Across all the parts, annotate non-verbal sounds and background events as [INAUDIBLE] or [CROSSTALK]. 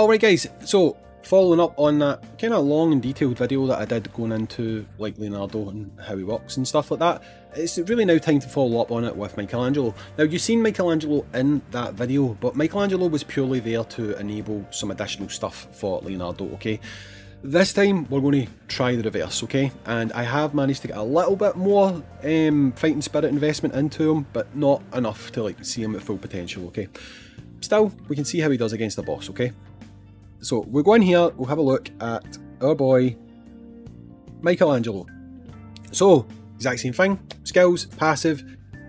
Alright guys, so following up on that kind of long and detailed video that I did going into like Leonardo and how he works and stuff like that, it's really now time to follow up on it with Michelangelo. Now you've seen Michelangelo in that video, but Michelangelo was purely there to enable some additional stuff for Leonardo, okay? This time we're going to try the reverse, okay? And I have managed to get a little bit more um, fighting spirit investment into him, but not enough to like see him at full potential, okay? Still, we can see how he does against the boss, okay? So we'll go in here, we'll have a look at our boy Michelangelo. So, exact same thing, skills, passive,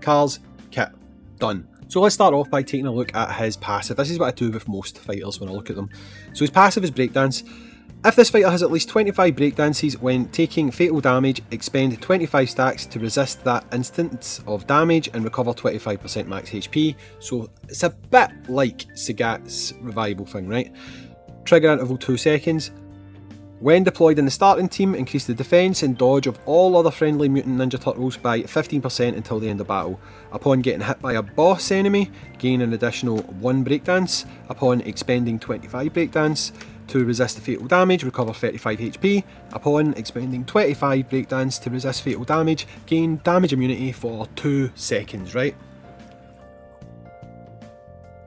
cars, kit, done. So let's start off by taking a look at his passive. This is what I do with most fighters when I look at them. So his passive is breakdance. If this fighter has at least 25 breakdances when taking fatal damage, expend 25 stacks to resist that instance of damage and recover 25% max HP. So it's a bit like Sagat's revival thing, right? Trigger interval 2 seconds. When deployed in the starting team, increase the defence and dodge of all other friendly Mutant Ninja Turtles by 15% until the end of battle. Upon getting hit by a boss enemy, gain an additional 1 breakdance. Upon expending 25 breakdance, to resist the fatal damage, recover 35 HP. Upon expending 25 breakdance to resist fatal damage, gain damage immunity for 2 seconds, right?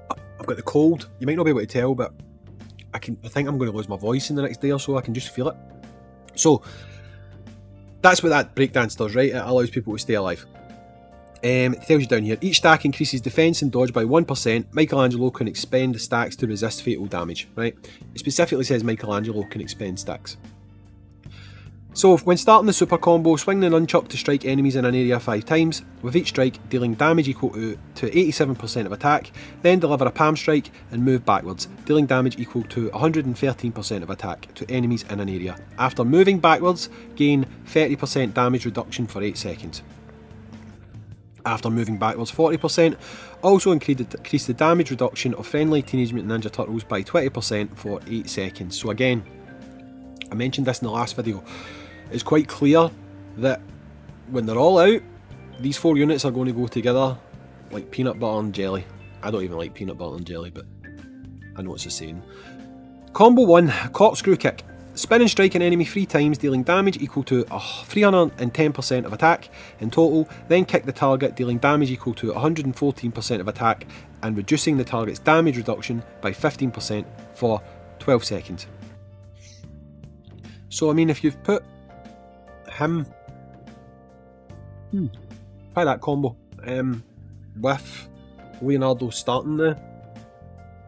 I've got the cold. You might not be able to tell, but I can. I think I'm going to lose my voice in the next day or so. I can just feel it. So that's what that breakdance does, right? It allows people to stay alive. Um, it tells you down here, each stack increases defense and dodge by 1%. Michelangelo can expend the stacks to resist fatal damage, right? It specifically says Michelangelo can expend stacks. So, when starting the super combo, swing the nunchuck to strike enemies in an area 5 times, with each strike dealing damage equal to, to 87% of attack, then deliver a palm strike and move backwards, dealing damage equal to 113% of attack to enemies in an area. After moving backwards, gain 30% damage reduction for 8 seconds after moving backwards 40%. Also increase the damage reduction of friendly Teenage Mutant Ninja Turtles by 20% for 8 seconds. So again, I mentioned this in the last video, it's quite clear that when they're all out, these four units are going to go together like peanut butter and jelly. I don't even like peanut butter and jelly, but I know it's the same. Combo 1, Corkscrew Kick. Spin and strike an enemy three times, dealing damage equal to uh, 310% of attack in total, then kick the target, dealing damage equal to 114% of attack and reducing the target's damage reduction by 15% for 12 seconds. So, I mean, if you've put him. Hmm, try that combo um, with Leonardo starting the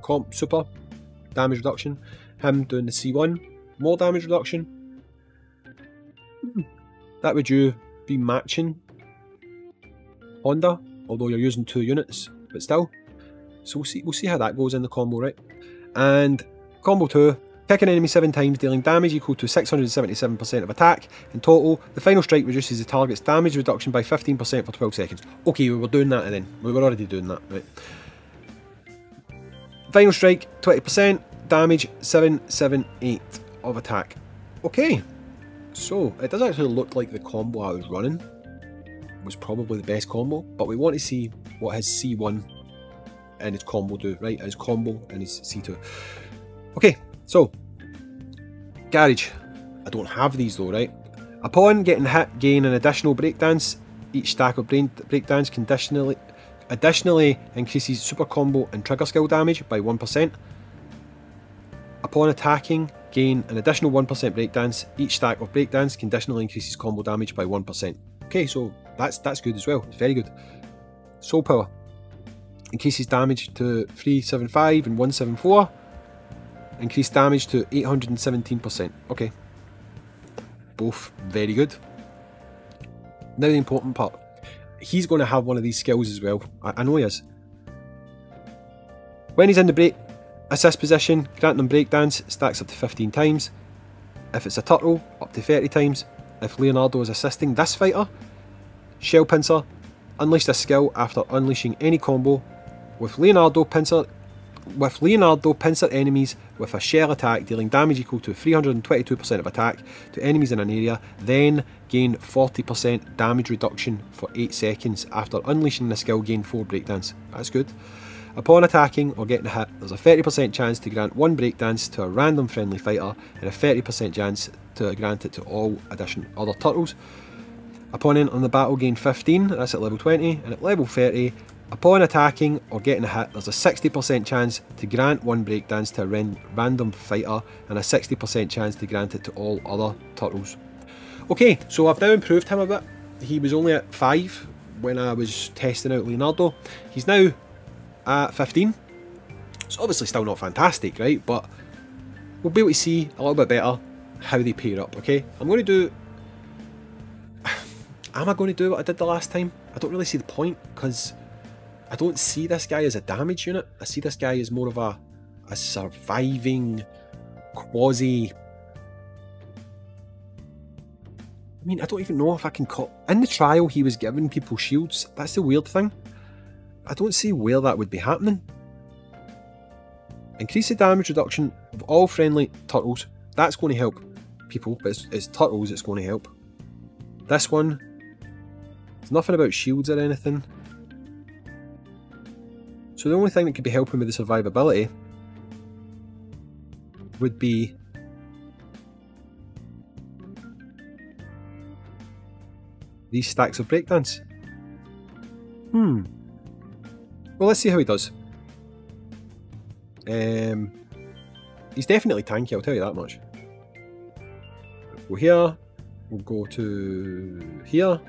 comp super damage reduction, him doing the C1 more damage reduction. That would you be matching Honda, although you're using two units, but still. So we'll see we'll see how that goes in the combo, right? And combo two, kick an enemy seven times, dealing damage equal to 677% of attack. In total, the final strike reduces the target's damage reduction by 15% for 12 seconds. Okay, we were doing that and then. We were already doing that, right? Final strike, 20%, damage 778 of attack. Okay, so it does actually look like the combo I was running was probably the best combo, but we want to see what his C1 and his combo do, right? His combo and his C2. Okay, so garage. I don't have these though, right? Upon getting hit, gain an additional breakdance. Each stack of breakdance conditionally additionally increases super combo and trigger skill damage by 1%. Upon attacking, gain an additional 1% breakdance. Each stack of breakdance conditionally increases combo damage by 1%. Okay, so that's that's good as well. It's very good. Soul Power increases damage to 375 and 174. Increased damage to 817%. Okay. Both very good. Now the important part. He's going to have one of these skills as well. I, I know he is. When he's in the break Assist position, grant them breakdance, stacks up to 15 times. If it's a turtle, up to 30 times. If Leonardo is assisting this fighter, Shell Pincer, unleash this skill after unleashing any combo with Leonardo Pincer with Leonardo pincer enemies with a shell attack dealing damage equal to 322% of attack to enemies in an area, then gain 40% damage reduction for 8 seconds after unleashing the skill gain 4 breakdance. That's good. Upon attacking or getting a hit, there's a 30% chance to grant one breakdance to a random friendly fighter and a 30% chance to grant it to all addition other turtles. Upon entering the battle, gain 15, that's at level 20, and at level 30, upon attacking or getting a hit, there's a 60% chance to grant one breakdance to a random fighter and a 60% chance to grant it to all other turtles. Okay, so I've now improved him a bit. He was only at 5 when I was testing out Leonardo. He's now at 15. It's obviously still not fantastic, right? But we'll be able to see a little bit better how they pair up, okay? I'm going to do... [SIGHS] Am I going to do what I did the last time? I don't really see the point, because I don't see this guy as a damage unit. I see this guy as more of a, a surviving, quasi... I mean, I don't even know if I can call... In the trial, he was giving people shields. That's the weird thing. I don't see where that would be happening. Increase the damage reduction of all friendly turtles. That's going to help people, but it's, it's turtles it's going to help. This one, there's nothing about shields or anything. So the only thing that could be helping with the survivability would be these stacks of breakdance. Hmm. Well, let's see how he does. Um, he's definitely tanky, I'll tell you that much. We'll go here, we'll go to here,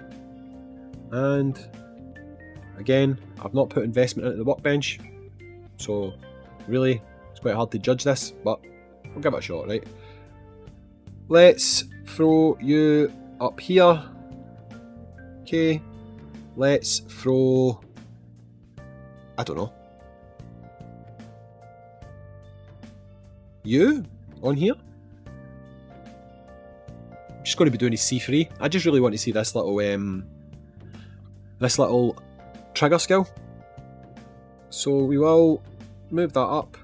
and again, I've not put investment into the workbench, so really, it's quite hard to judge this, but we'll give it a shot, right? Let's throw you up here. Okay, let's throw I don't know. You? On here? I'm just going to be doing his C3. I just really want to see this little, um, this little trigger skill. So we will move that up.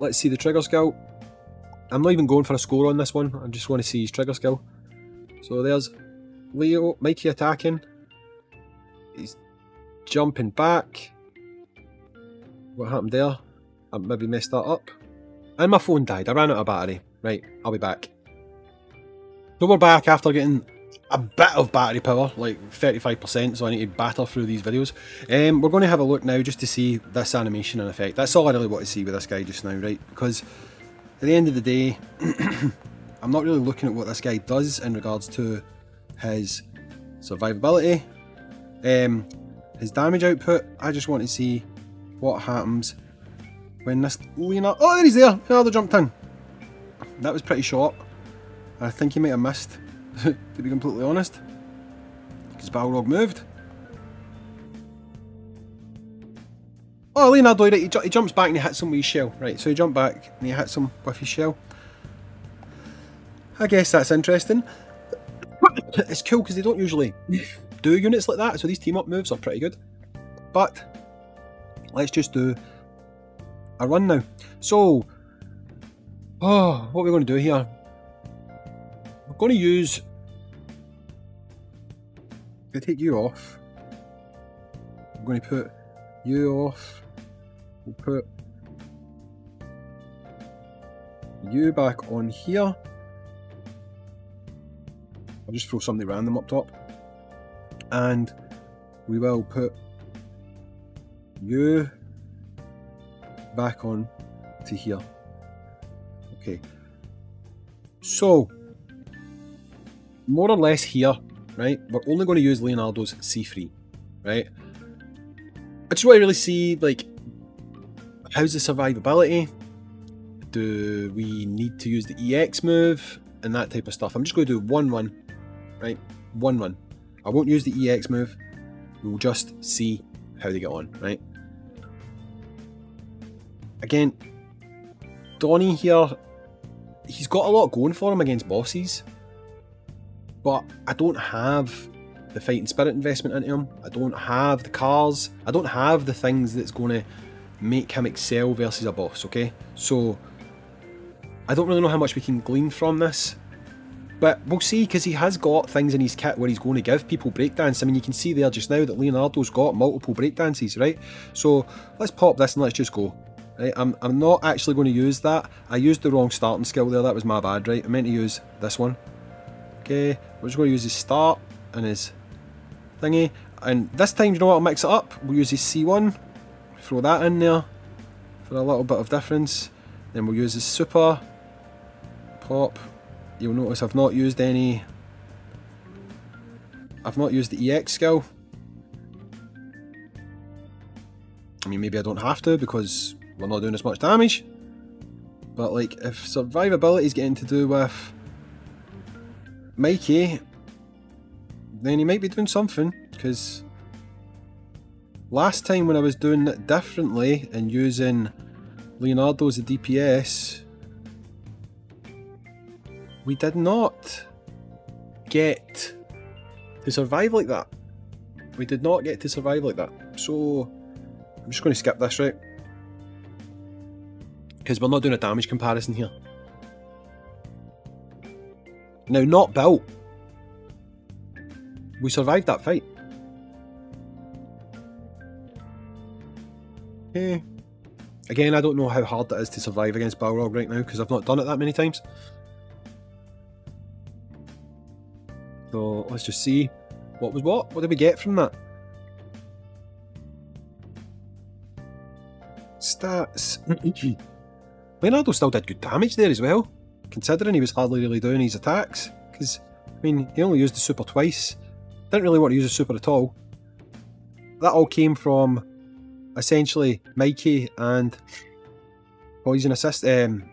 Let's see the trigger skill. I'm not even going for a score on this one. I just want to see his trigger skill. So there's Leo, Mikey attacking. He's jumping back. What happened there? I maybe messed that up. And my phone died. I ran out of battery. Right, I'll be back. So we're back after getting a bit of battery power, like 35%, so I need to batter through these videos. Um, we're going to have a look now just to see this animation in effect. That's all I really want to see with this guy just now, right? Because at the end of the day, [CLEARS THROAT] I'm not really looking at what this guy does in regards to his survivability. Um, his damage output, I just want to see what happens when this Leonardo... Oh, there he's there! Leonardo jumped in. That was pretty short. I think he might have missed, [LAUGHS] to be completely honest. Because Balrog moved. Oh, Leonardo, he, he jumps back and he hits him with his shell. Right, so he jumped back and he hits him with his shell. I guess that's interesting. [COUGHS] it's cool because they don't usually do units like that, so these team up moves are pretty good. But let's just do a run now. So, oh, what are we going to do here? We're going to use. To take you off. I'm going to put you off. We'll put you back on here. I'll just throw something random up top and we will put you back on to here. Okay, so more or less here, right? We're only going to use Leonardo's C3, right? I just want to really see like how's the survivability. Do we need to use the EX move and that type of stuff? I'm just going to do one run, right? One run. I won't use the EX move. We'll just see how they get on, right? Again, Donnie here, he's got a lot going for him against bosses, but I don't have the fighting spirit investment into him. I don't have the cars. I don't have the things that's going to make him excel versus a boss, okay? So, I don't really know how much we can glean from this. But we'll see, because he has got things in his kit where he's going to give people breakdance. I mean, you can see there just now that Leonardo's got multiple breakdances, right? So let's pop this and let's just go. Right, I'm, I'm not actually going to use that. I used the wrong starting skill there, that was my bad, right? I meant to use this one. Okay, we're just going to use his start and his thingy. And this time, you know what, I'll mix it up. We'll use his C1, throw that in there for a little bit of difference. Then we'll use his super, pop. You'll notice I've not used any... I've not used the EX skill. I mean, maybe I don't have to because we're not doing as much damage. But like, if survivability is getting to do with Mikey, then he might be doing something, because last time when I was doing it differently and using Leonardo as a DPS, we did not get to survive like that. We did not get to survive like that. So, I'm just going to skip this, right? because we're not doing a damage comparison here. Now, not built. We survived that fight. Okay. Again, I don't know how hard that is to survive against Balrog right now because I've not done it that many times. So let's just see what was what. What did we get from that? Stats. [CLEARS THROAT] Leonardo still did good damage there as well, considering he was hardly really doing his attacks. Because, I mean, he only used the super twice. Didn't really want to use the super at all. That all came from essentially Mikey and Poison Assist. Um,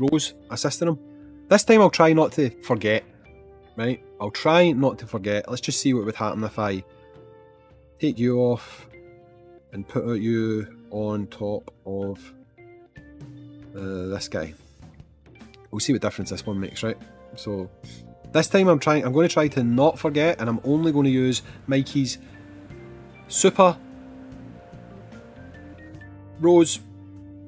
Rose assisting him. This time I'll try not to forget. Right? I'll try not to forget. Let's just see what would happen if I take you off and put you on top of uh, this guy. We'll see what difference this one makes, right? So this time I'm trying I'm going to try to not forget and I'm only going to use Mikey's Super Rose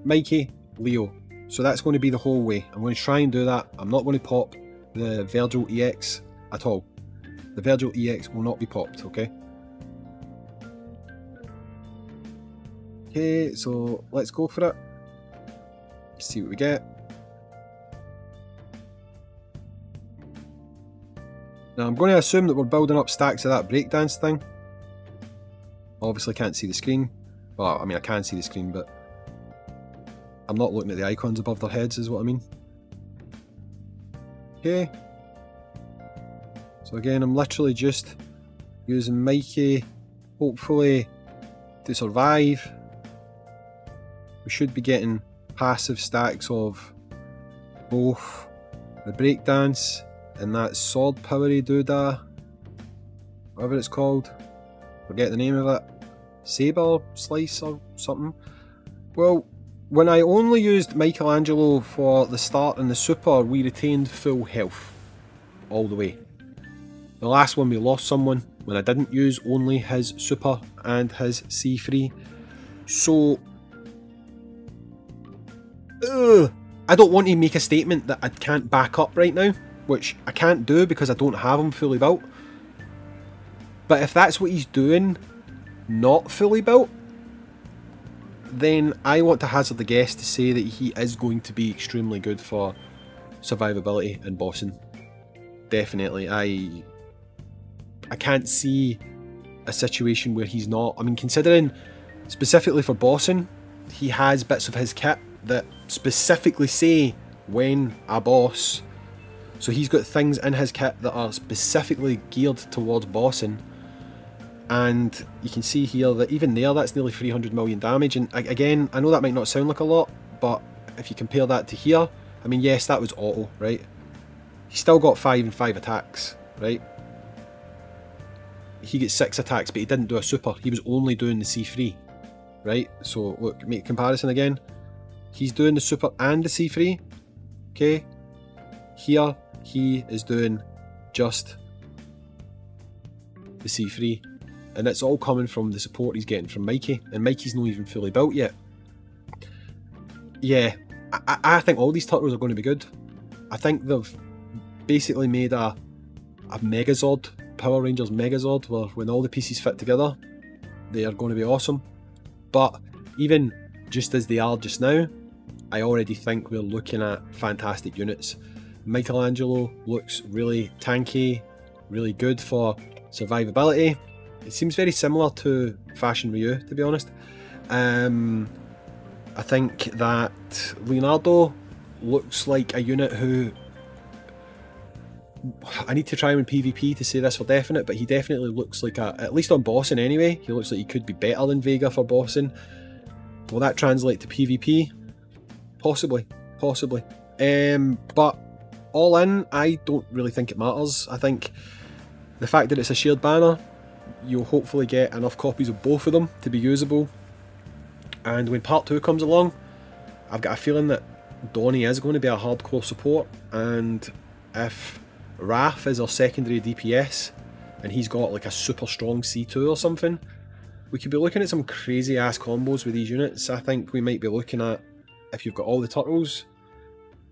Mikey Leo. So that's going to be the whole way. I'm going to try and do that. I'm not going to pop the Virgil EX at all. The Virgil EX will not be popped, okay? Okay, so let's go for it. See what we get. Now I'm going to assume that we're building up stacks of that breakdance thing. Obviously can't see the screen. Well, I mean I can see the screen, but I'm not looking at the icons above their heads is what I mean. Okay. So again, I'm literally just using Mikey, hopefully to survive we should be getting passive stacks of both the breakdance and that sword powery doodah, whatever it's called. Forget the name of it. Saber slice or something. Well, when I only used Michelangelo for the start and the super, we retained full health all the way. The last one we lost someone when I didn't use only his super and his C3. So ugh, I don't want to make a statement that I can't back up right now, which I can't do because I don't have him fully built. But if that's what he's doing, not fully built, then I want to hazard the guess to say that he is going to be extremely good for survivability and bossing. Definitely, I I can't see a situation where he's not. I mean, considering specifically for bossing, he has bits of his kit that specifically say when a boss. So he's got things in his kit that are specifically geared towards bossing. And you can see here that even there, that's nearly 300 million damage. And again, I know that might not sound like a lot, but if you compare that to here, I mean, yes, that was auto, right? He still got 5 and 5 attacks, right? He gets 6 attacks, but he didn't do a super. He was only doing the C3, right? So, look, make comparison again. He's doing the super and the C3. Okay. Here, he is doing just the C3. And it's all coming from the support he's getting from Mikey. And Mikey's not even fully built yet. Yeah, I, I think all these turtles are going to be good. I think they've basically made a a Megazord, Power Rangers Megazord, where when all the pieces fit together, they are going to be awesome. But even just as they are just now, I already think we're looking at fantastic units. Michelangelo looks really tanky, really good for survivability. It seems very similar to Fashion Ryu, to be honest. Um, I think that Leonardo looks like a unit who I need to try him in PvP to say this for definite, but he definitely looks like a, at least on bossing anyway, he looks like he could be better than Vega for bossing. Will that translate to PvP? Possibly, possibly. Um, but all in, I don't really think it matters. I think the fact that it's a shared banner, you'll hopefully get enough copies of both of them to be usable. And when part 2 comes along, I've got a feeling that Donnie is going to be a hardcore support, and if Raph is our secondary DPS, and he's got like a super strong C2 or something, we could be looking at some crazy ass combos with these units. I think we might be looking at, if you've got all the turtles,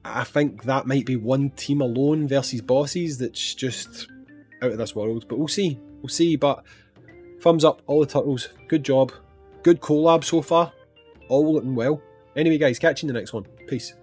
I think that might be one team alone versus bosses that's just out of this world. But we'll see. We'll see. But thumbs up, all the turtles. Good job. Good collab so far. All looking well. Anyway, guys, catch you in the next one. Peace.